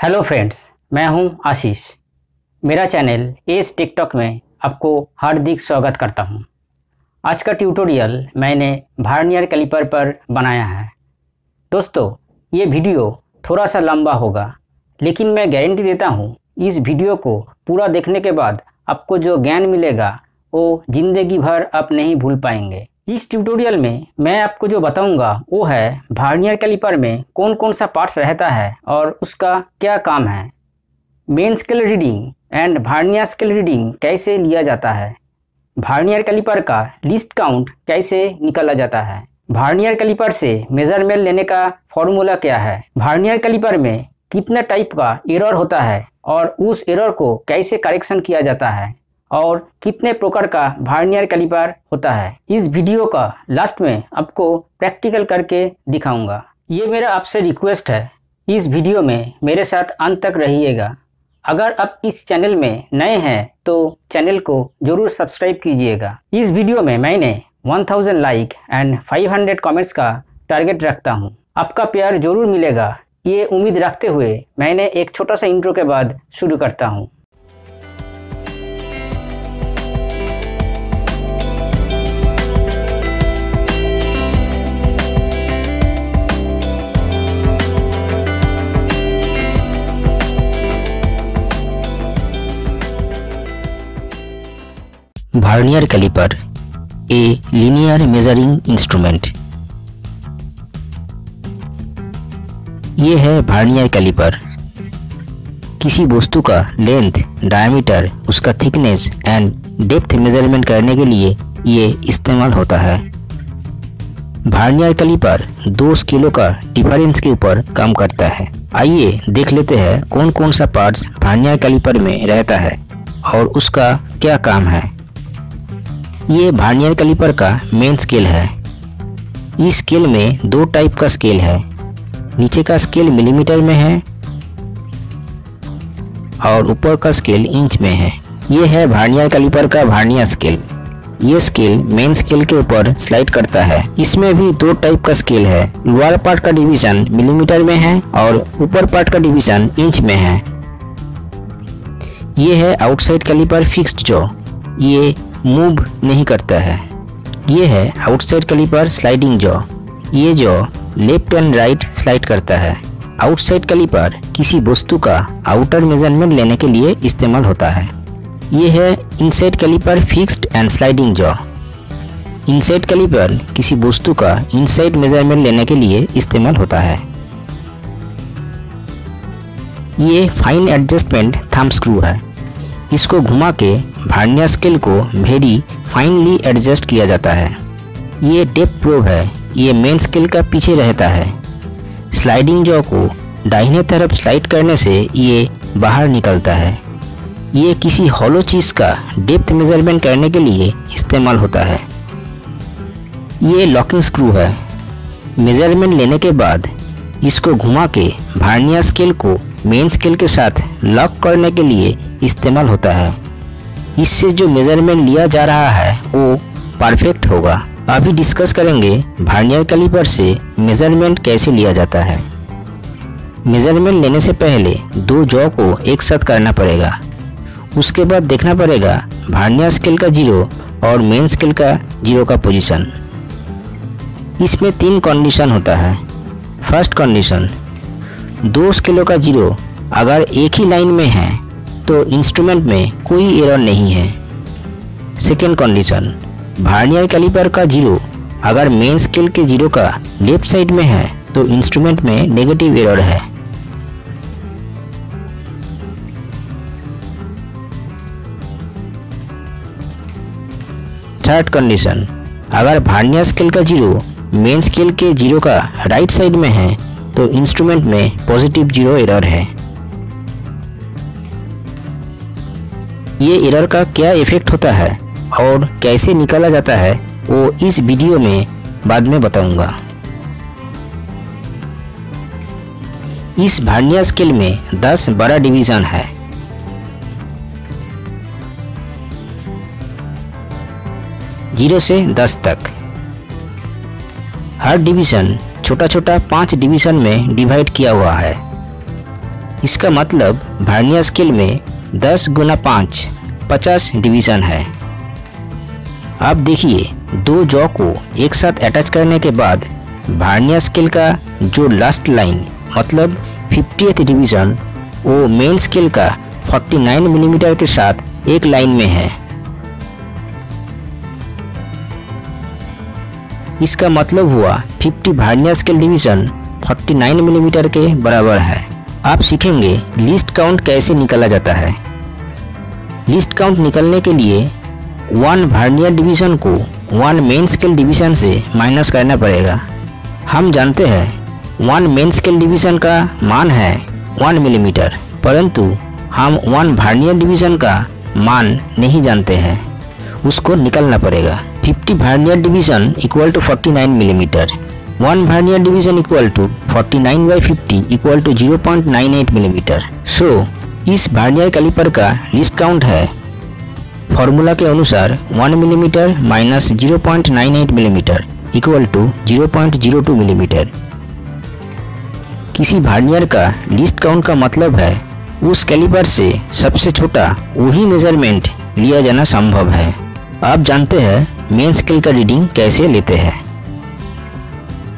Hello friends, मैं हूँ आशीष। मेरा चैनल एस टिकटॉक में आपको हार्दिक स्वागत करता हूँ। आज का ट्यूटोरियल मैंने भारनियर कैलिपर पर बनाया है। दोस्तों, ये वीडियो थोड़ा सा लंबा होगा, लेकिन मैं गारंटी देता हूँ, इस वीडियो को पूरा देखने के बाद आपको जो ज्ञान मिलेगा, वो ज़िंदगी भर आप नहीं भूल पाएँगे। इस ट्यूटोरियल में मैं आपको जो बताऊँगा, वो है भार्नियर कैलिपर में कौन कौन सा पार्ट्स रहता है और उसका क्या काम है। Main scale reading and vernier scale reading कैसे लिया जाता है? भार्नियर कैलिपर का लिस्ट काउंट कैसे निकाला जाता है? भार्नियर कैलिपर से मेज़रमेंट लेने का फॉर्मूला क्या है? भार्नियर कैलिपर में कितना टाइप का एरर होता है और उस एरर को कैसे करेक्शन किया जाता है? और कितने प्रकार का भारनियर कैलिपर होता है। इस वीडियो का लास्ट में आपको प्रैक्टिकल करके दिखाऊँगा। ये मेरा आपसे रिक्वेस्ट है। इस वीडियो में मेरे साथ अंत तक रहिएगा। अगर आप इस चैनल में नए हैं तो चैनल को ज़रूर सब्सक्राइब कीजिएगा। इस वीडियो में मैंने 1000 लाइक एंड 500 कमेंट्स का टारगेट रखता हूँ। आपका प्यार ज़रूर मिलेगा। ये उम्मीद रखते हुए मैंने एक छोटा सा इंट्रो के बाद शुरू करता हूँ। Vernier caliper, a linear measuring instrument. ये है भार्नियर कैलिपर किसी वस्तु का लेंथ डायमीटर उसका थिकनेस एंड डेप्थ मेज़रमेंट करने के लिए ये इस्तेमाल होता है। भार्नियर कैलिपर दो स्केलों का डिफरेंस के ऊपर काम करता है। आइए देख लेते हैं कौन कौन सा पार्ट्स भार्नियर कैलिपर में रहता है और उसका क्या काम है। ये भार्नियर कैलिपर का मेन स्केल है। इस स्केल में दो टाइप का स्केल है। नीचे का स्केल मिलीमीटर में है और ऊपर का स्केल इंच में है। ये है भार्नियर कैलिपर का भार्नियर स्केल ये स्केल मेन स्केल के ऊपर स्लाइड करता है। इसमें भी दो टाइप का स्केल है। लोअर पार्ट का डिवीज़न मिलीमीटर में है और ऊपर पार्ट का डिवीज़न इंच में है। ये है आउटसाइड कैलिपर फिक्स्ड जो ये मूव नहीं करता है। ये है आउटसाइड कैलिपर स्लाइडिंग जॉ ये jaw left and right slide करता है। आउटसाइड कैलिपर किसी वस्तु का आउटर मेज़रमेंट लेने के लिए इस्तेमाल होता है। ये है inside calliper fixed and sliding jaw inside calliper किसी वस्तु का इनसाइड मेज़रमेंट लेने के लिए इस्तेमाल होता है। ये फाइन एडजस्टमेंट थम स्क्रू है। इसको घुमा के भार्नियर स्केल को वेरी फाइनली एडजस्ट किया जाता है। ये डेप प्रोब है। ये मेन स्केल का पीछे रहता है। स्लाइडिंग जॉ को दाहिने तरफ़ स्लाइड करने से ये बाहर निकलता है। ये किसी हॉलो चीज़ का डेप्थ मेज़रमेंट करने के लिए इस्तेमाल होता है। ये लॉकिंग स्क्रू है। मेज़रमेंट लेने के बाद इसको घुमा के भार्नियर स्केल को मेन स्केल के साथ लॉक करने के लिए इस्तेमाल होता है। इससे जो मेज़रमेंट लिया जा रहा है, वो परफेक्ट होगा। अभी डिस्कस करेंगे भार्नियर कैलिपर से मेज़रमेंट कैसे लिया जाता है। मेज़रमेंट लेने से पहले दो जॉ को एक साथ करना पड़ेगा। उसके बाद देखना पड़ेगा भार्नियर स्केल का ज़ीरो और मेन स्केल का ज़ीरो का पोजीशन इसमें तीन कंडीशन होता है। फ़र्स्ट कंडीशन दो स्केलों का ज़ीरो अगर एक ही लाइन में है तो इंस्ट्रूमेंट में कोई एरर नहीं है। सेकेंड कंडीशन भार्नियर कैलिपर का ज़ीरो अगर मेन स्केल के ज़ीरो का लेफ़्ट साइड में है तो इंस्ट्रूमेंट में नेगेटिव एरर है। थर्ड कंडीशन अगर भार्नियर स्केल का ज़ीरो मेन स्केल के ज़ीरो का राइट साइड में है तो इंस्ट्रूमेंट में पॉजिटिव ज़ीरो एरर है। ये एरर का क्या इफ़ेक्ट होता है और कैसे निकाला जाता है, वो इस वीडियो में बाद में बताऊँगा। इस भार्नियर स्केल में 10 बड़ा डिवीज़न है। ज़ीरो से 10 तक। हर डिवीज़न छोटा छोटा पाँच डिवीज़न में डिवाइड किया हुआ है। इसका मतलब भार्नियर स्केल में 10 गुना पाँच, पचास डिवीज़न है। अब देखिए, दो जॉ को एक साथ अटैच करने के बाद भार्नियर स्केल का जो लास्ट लाइन मतलब फिफ्टी डिवीज़न वो मेन स्केल का 49 मिलीमीटर के साथ एक लाइन में है। इसका मतलब हुआ 50 भार्नियर स्केल डिवीज़न 49 मिलीमीटर के बराबर है। आप सीखेंगे लिस्ट काउंट कैसे निकाला जाता है। लिस्ट काउंट निकलने के लिए वन भार्नियर डिवीज़न को वन मेन स्केल डिवीज़न से माइनस करना पड़ेगा। हम जानते हैं वन मेन स्केल डिवीज़न का मान है वन मिलीमीटर परंतु हम वन भार्नियर डिवीज़न का मान नहीं जानते हैं। उसको निकलना पड़ेगा। 50 vernier division equal to 49 millimetre one vernier division equal to 49 by fifty equal to 0.98 millimetre so इस भार्नियर कैलिपर का काउंट है। फॉर्मूला के अनुसार 1 millimetre minus 0.98 millimetre equal to 0.02 millimetre किसी भार्नियर का लिस्ट काउंट का मतलब है, उस कैलिपर से सबसे छोटा वही मेज़रमेंट लिया जाना संभव है। आप जानते हैं मेन स्केल का रीडिंग कैसे लेते हैं।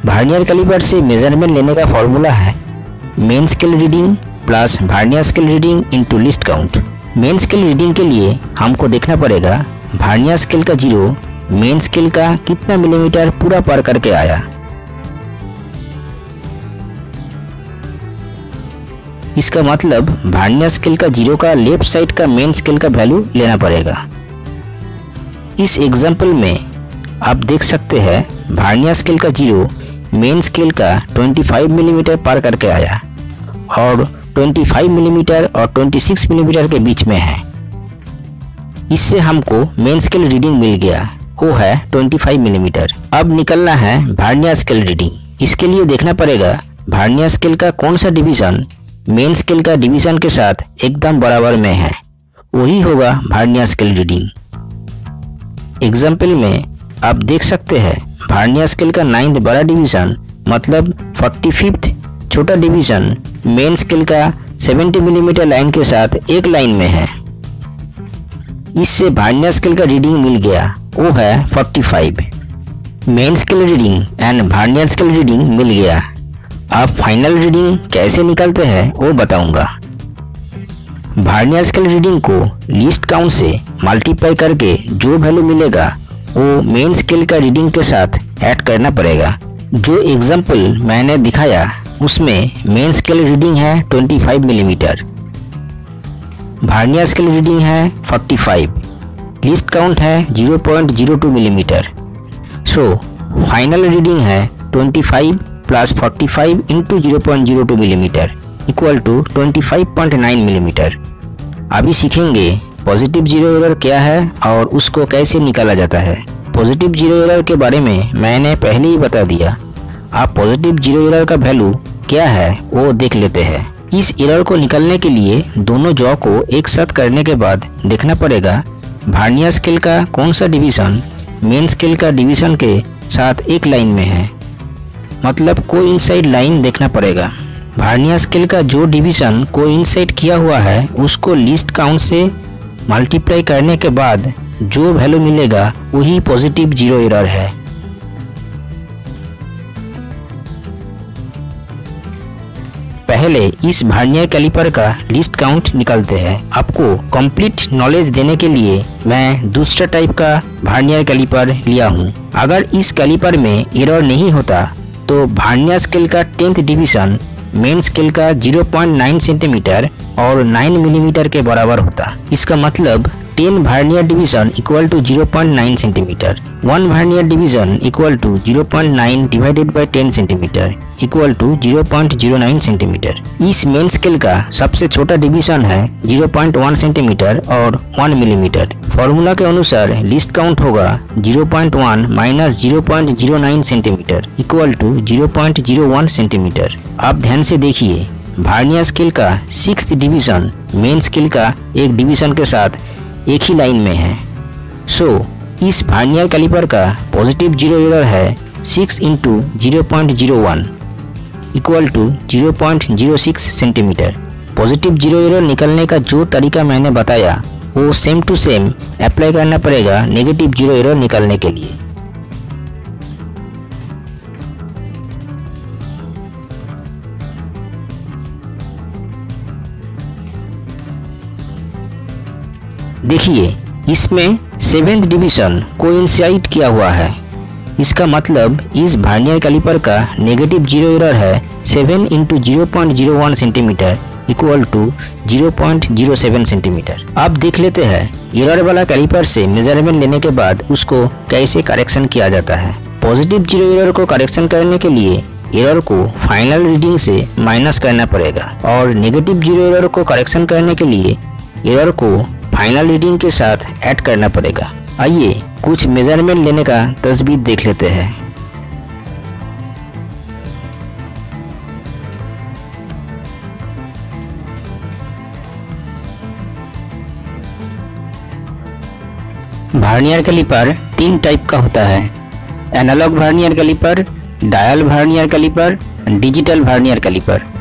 भार्नियर कैलिपर से मेज़रमेंट लेने का फॉर्मूला है। Main scale reading plus vernier scale reading into least count main scale reading के लिए हमको देखना पड़ेगा भार्नियर स्केल का ज़ीरो मेन स्केल का कितना मिलीमीटर पूरा पार करके आया। इसका मतलब भार्नियर स्केल का ज़ीरो का लेफ़्ट साइड का मेन स्केल का वैल्यू लेना पड़ेगा। इस एग्ज़ाम्पल में आप देख सकते हैं भार्नियर स्केल का ज़ीरो मेन स्केल का 25 मिलीमीटर पार करके आया और 25 मिलीमीटर और 26 मिलीमीटर के बीच में है। इससे हमको मेन स्केल रीडिंग मिल गया। वो है 25 मिलीमीटर अब निकलना है भार्नियर स्केल रीडिंग इसके लिए देखना पड़ेगा भार्नियर स्केल का कौन सा डिवीज़न मेन स्केल का डिवीज़न के साथ एकदम बराबर में है। वही होगा भार्नियर स्केल रीडिंग एग्ज़ाम्पल में आप देख सकते हैं भार्नियर स्केल का नाइन्थ बड़ा डिवीज़न मतलब फोर्टी फिफ्थ छोटा डिवीज़न मेन स्केल का 70 मिलीमीटर लाइन के साथ एक लाइन में है। इससे भार्नियर स्केल का रीडिंग मिल गया, वो है 45 main scale reading and vernier scale reading मिल गया। अब फाइनल रीडिंग कैसे निकलते हैं, वो बताऊँगा। भार्नियर स्केल रीडिंग को लिस्ट काउंट से मल्टीप्लाई करके जो वैल्यू मिलेगा वो मेन स्केल का रीडिंग के साथ ऐड करना पड़ेगा। जो एग्ज़ाम्पल मैंने दिखाया, उसमें मेन स्केल रीडिंग है 25 मिलीमीटर भार्नियर स्केल रीडिंग है 45 लिस्ट काउंट है 0.02 मिलीमीटर सो फाइनल रीडिंग है 25 plus 45 into zero millimetre equal to 25.9 millimetre अभी सीखेंगे पॉजिटिव ज़ीरो एरर क्या है और उसको कैसे निकाला जाता है? पॉजिटिव ज़ीरो एरर के बारे में मैंने पहले ही बता दिया। आप पॉजिटिव ज़ीरो एरर का वैल्यू क्या है, वो देख लेते हैं। इस एरर को निकालने के लिए दोनों जॉ को एक साथ करने के बाद देखना पड़ेगा भार्नियर स्केल का कौन सा डिवीज़न मेन स्केल का डिवीज़न के साथ एक लाइन में है। मतलब को इनसाइड लाइन देखना पड़ेगा। भार्निया स्केल का जो डिवीज़न को इनसाइड किया हुआ है, उसको लिस्ट काउंट से मल्टीप्लाई करने के बाद जो वैल्यू मिलेगा, वही पॉजिटिव ज़ीरो एरर है। पहले इस भार्नियर कैलिपर का लिस्ट काउंट निकालते हैं। आपको कंप्लीट नॉलेज देने के लिए मैं दूसरा टाइप का भार्नियर कैलिपर लिया हूँ। अगर इस कैलिपर में एरर नहीं होता तो भार्नियर स्केल का टेंथ डिवीज़न मेन स्केल का 0.9 सेंटीमीटर और 9 मिलीमीटर के बराबर होता। इसका मतलब 10 vernier division equal to 0.9 centimetre 1 vernier division equal to 0.9 divided by 10 centimetre equal to 0.09 centimetre इस मेन स्केल का सबसे छोटा डिवीज़न है 0.1 सेंटीमीटर और 1 मिलीमीटर फॉर्मूला के अनुसार लिस्ट काउंट होगा 0.1 minus zero centimetre equal to 0.01 centimetre आप ध्यान से देखिए भार्नियर स्केल का सिक्स डिवीज़न मेन स्केल का एक डिवीज़न के साथ एक ही लाइन में है। सो so, इस भार्नियर कैलिपर का पॉजिटिव ज़ीरो एरर है six into zero point zero one equal to zero point zero six centimetre positive zero error निकलने का जो तरीका मैंने बताया वो सेम टू सेम अप्लाई करना पड़ेगा नेगेटिव ज़ीरो एरर निकालने के लिए। देखिए, इसमें सेवेंथ डिवीज़न कोइंसाइड किया हुआ है। इसका मतलब इस भार्नियर कैलिपर का नेगेटिव ज़ीरो एरर है seven into zero point zero one centimetre equal to zero point zero seven centimetre. अब देख लेते हैं, एरर वाला कैलिपर से मेज़रमेंट लेने के बाद उसको कैसे करेक्शन किया जाता है। पॉजिटिव ज़ीरो एरर को करेक्शन करने के लिए एरर को फाइनल रीडिंग से माइनस करना पड़ेगा और नेगेटिव ज़ीरो एरर को करेक्शन करने के लिए एरर को फाइनल रीडिंग के साथ ऐड करना पड़ेगा। आइए, कुछ मेज़रमेंट लेने का तस्वीर देख लेते हैं। भार्नियर कैलिपर तीन टाइप का होता है। Analogue vernier caliper dial vernier caliper digital vernier caliper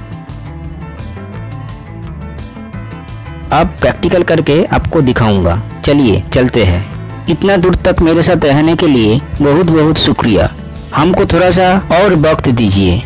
अब प्रैक्टिकल करके आपको दिखाऊँगा। चलिए, चलते हैं। इतना दूर तक मेरे साथ रहने के लिए बहुत बहुत शुक्रिया। हमको थोड़ा सा और वक्त दीजिए।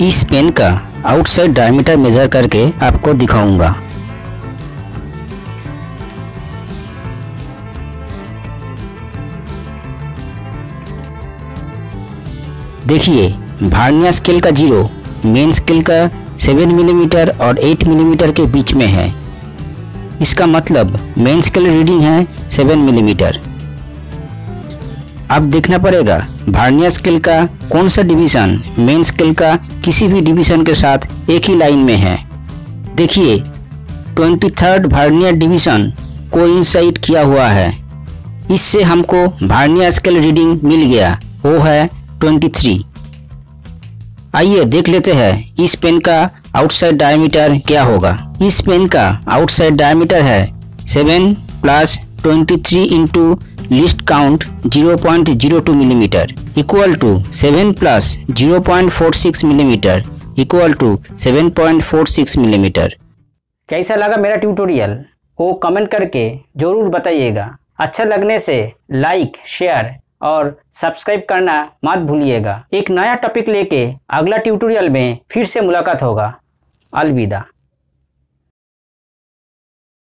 इस पेन का आउटसाइड डायमीटर मेजर करके आपको दिखाऊँगा। देखिए, भार्निया स्केल का ज़ीरो मेन स्केल का 7 मिलीमीटर और 8 मिलीमीटर के बीच में है। इसका मतलब मेन स्केल रीडिंग है 7 मिलीमीटर। अब देखना पड़ेगा, भार्निया स्केल का कौन सा डिवीज़न, मेन स्केल का किसी भी डिवीज़न के साथ एक ही लाइन में है। देखिए, ट्वेंटी थर्ड भार्निया डिवीज़न को इंसाइट किया हुआ है। इससे हमको भार्निया स्केल रीडिंग मिल गया, वो है ट्वेंटी थ्री। आइए देख लेते हैं, इस पेन का आउटसाइड डायमीटर क्या होगा। इस पेन का आउटसाइड डायमीटर है seven plus twenty three into least count 0.02 millimetre equal to 7 plus 0.46 millimetre equal to 7.46 millimetre कैसा लगा मेरा ट्यूटोरियल वो कमेंट करके ज़रूर बताइएगा। अच्छा लगने से लाइक शेयर और सब्सक्राइब करना मत भूलिएगा। एक नया टॉपिक लेके अगला ट्यूटोरियल में फिर से मुलाकात होगा। अलविदा।